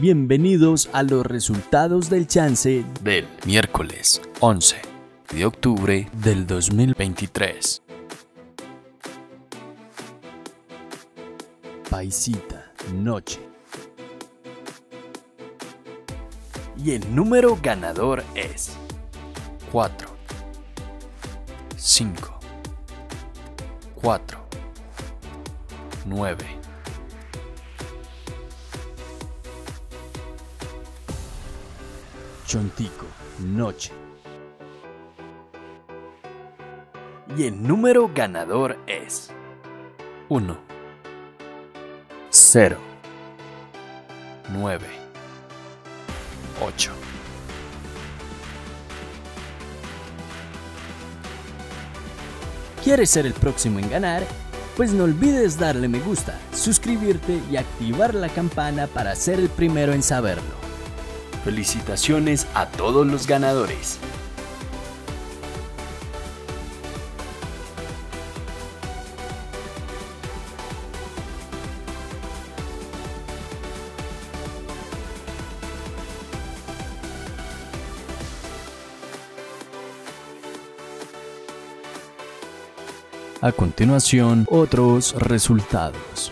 Bienvenidos a los resultados del chance del miércoles 11 de octubre del 2023. Paisita, noche. Y el número ganador es 4, 5, 4, 9. Chontico, noche. Y el número ganador es 1, 0, 9, 8. ¿Quieres ser el próximo en ganar? Pues no olvides darle me gusta, suscribirte y activar la campana para ser el primero en saberlo. Felicitaciones a todos los ganadores. A continuación, otros resultados.